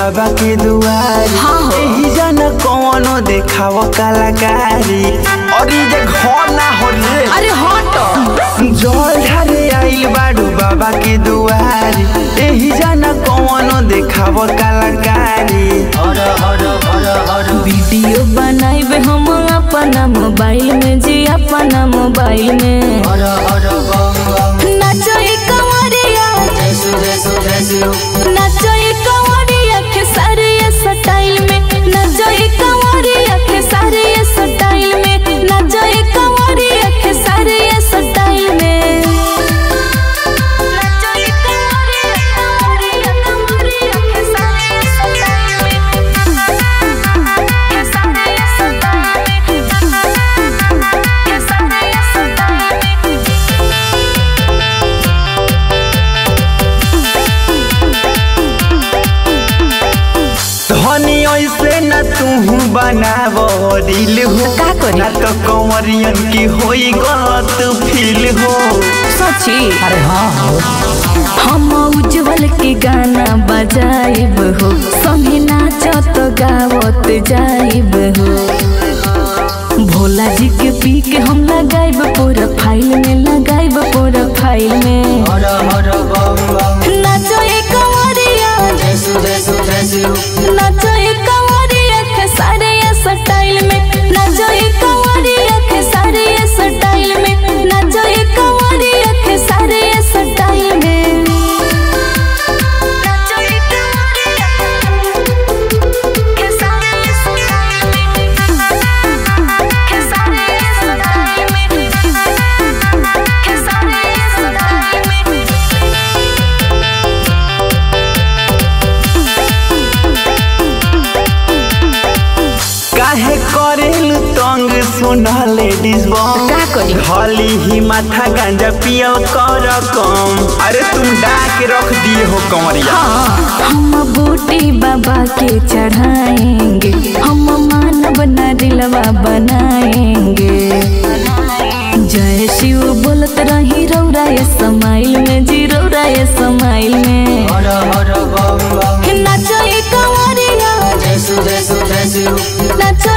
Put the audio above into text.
बाबा के दुआरी हाँ हो। एही जन कौनो देखाव कलाकारी और ई जे घर ना हो रे अरे हट जल ढारे आइल बाड़ू बाबा के दुआरी एही जन कौनो देखाव कलाकारी वीडियो बनाइबे हम अपना मोबाइल में जी अपना मोबाइल में नाचो ई कंवरिया नाचो ई कंवरिया बनाव रील हो। का करी? ना तो कंवरियन की होई गलत फील हो। सची? अरे हाँ। हम उज्जवल के गाना बजाइब हो। संगे नाचत गावत जाइब हो। भोला जी के पी के हम लगाइब पूरा फ़ाइल में लगाइब पूरा फ़ाइल में। नाचो ए कंवरिया नाचो ए ना तो लेडीज़ खाली ही माथा गांजा पिया कर कम अरे तुम डाक रख दिए हो कंवरिया हाँ, हाँ। हम बूटे बाबा के चढ़ाएँगे। हम मान बना बनाएँगे। जय शिव बोलत रही रौरा ये समाइल में जी रौरा ये समाइल में। नचो एक जय शिव जय शिव जय शिव नचो